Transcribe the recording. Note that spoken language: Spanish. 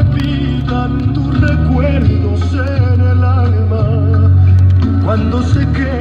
olvidan tus recuerdos en el alma. Cuando se queda